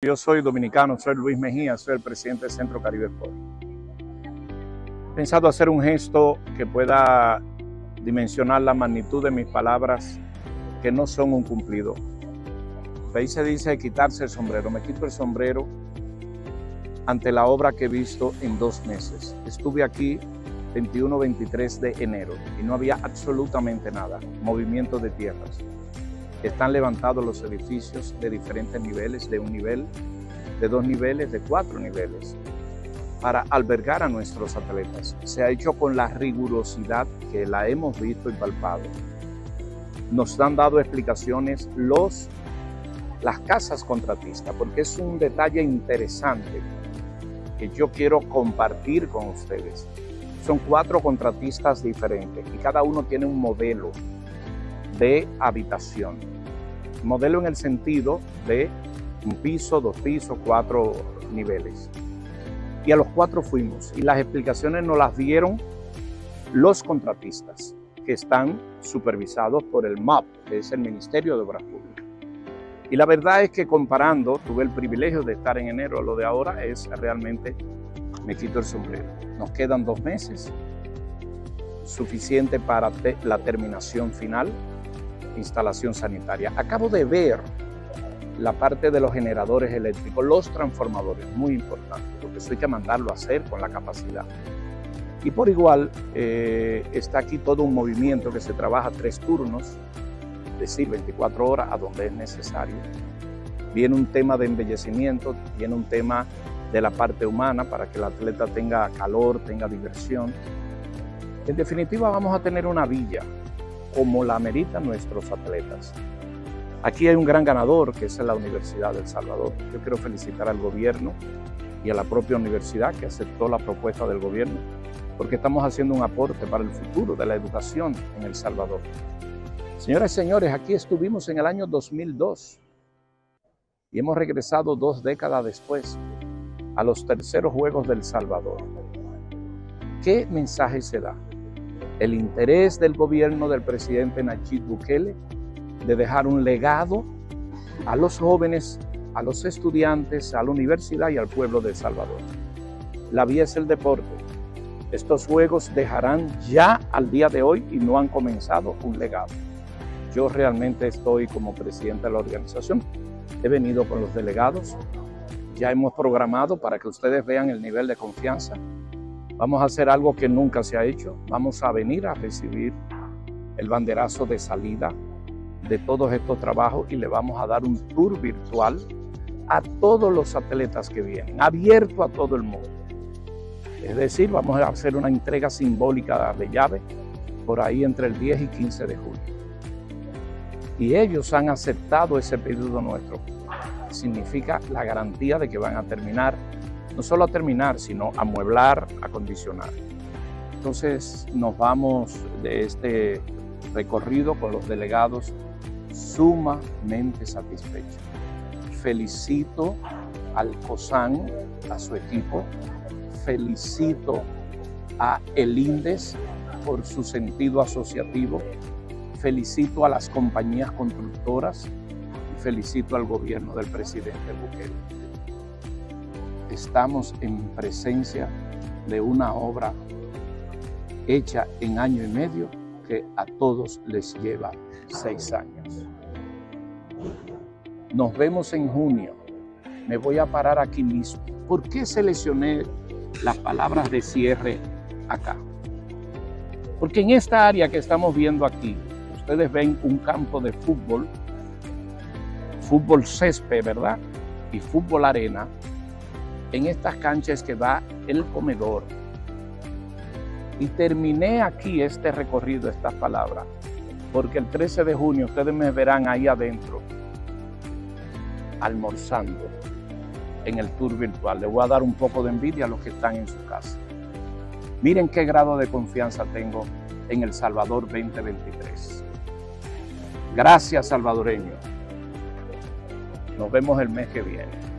Yo soy dominicano, soy Luis Mejía, soy el presidente del Centro Caribe Sport. He pensado hacer un gesto que pueda dimensionar la magnitud de mis palabras que no son un cumplido. Ahí se dice quitarse el sombrero. Me quito el sombrero ante la obra que he visto en dos meses. Estuve aquí 21-23 de enero y no había absolutamente nada, movimiento de tierras. Están levantados los edificios de diferentes niveles, de un nivel, de dos niveles, de cuatro niveles, para albergar a nuestros atletas. Se ha hecho con la rigurosidad que la hemos visto y palpado. Nos han dado explicaciones los, las casas contratistas, porque es un detalle interesante que yo quiero compartir con ustedes. Son cuatro contratistas diferentes y cada uno tiene un modelo de habitación. Modelo en el sentido de un piso, dos pisos, cuatro niveles. Y a los cuatro fuimos y las explicaciones nos las dieron los contratistas que están supervisados por el MAP, que es el Ministerio de Obras Públicas. Y la verdad es que comparando, tuve el privilegio de estar en enero, lo de ahora es realmente, me quito el sombrero. Nos quedan dos meses, suficiente para la terminación final instalación sanitaria. Acabo de ver la parte de los generadores eléctricos, los transformadores, muy importante, porque eso hay que mandarlo a hacer con la capacidad. Y por igual eh, está aquí todo un movimiento que se trabaja tres turnos, es decir, 24 horas a donde es necesario. Viene un tema de embellecimiento, viene un tema de la parte humana para que el atleta tenga calor, tenga diversión. En definitiva, vamos a tener una villa, como la ameritan nuestros atletas. Aquí hay un gran ganador que es la Universidad del Salvador. Yo quiero felicitar al gobierno y a la propia universidad que aceptó la propuesta del gobierno, porque estamos haciendo un aporte para el futuro de la educación en El Salvador. Señoras y señores, aquí estuvimos en el año 2002 y hemos regresado dos décadas después a los terceros Juegos del Salvador. ¿Qué mensaje se da? El interés del gobierno del presidente Nayib Bukele de dejar un legado a los jóvenes, a los estudiantes, a la universidad y al pueblo de El Salvador. La vía es el deporte. Estos juegos dejarán ya al día de hoy y no han comenzado un legado. Yo realmente estoy como presidente de la organización. He venido con los delegados. Ya hemos programado para que ustedes vean el nivel de confianza Vamos a hacer algo que nunca se ha hecho. Vamos a venir a recibir el banderazo de salida de todos estos trabajos y le vamos a dar un tour virtual a todos los atletas que vienen, abierto a todo el mundo. Es decir, vamos a hacer una entrega simbólica de llave por ahí entre el 10 y 15 de julio. Y ellos han aceptado ese pedido nuestro. Significa la garantía de que van a terminar no solo a terminar, sino a mueblar, a condicionar. Entonces nos vamos de este recorrido con los delegados sumamente satisfechos. Felicito al COSAN, a su equipo, felicito a el INDES por su sentido asociativo, felicito a las compañías constructoras y felicito al gobierno del presidente Bukele estamos en presencia de una obra hecha en año y medio que a todos les lleva seis años. Nos vemos en junio. Me voy a parar aquí mismo. ¿Por qué seleccioné las palabras de cierre acá? Porque en esta área que estamos viendo aquí, ustedes ven un campo de fútbol, fútbol césped, ¿verdad? Y fútbol arena, en estas canchas que va el comedor. Y terminé aquí este recorrido, estas palabras, porque el 13 de junio ustedes me verán ahí adentro, almorzando en el tour virtual. Le voy a dar un poco de envidia a los que están en su casa. Miren qué grado de confianza tengo en El Salvador 2023. Gracias, salvadoreño. Nos vemos el mes que viene.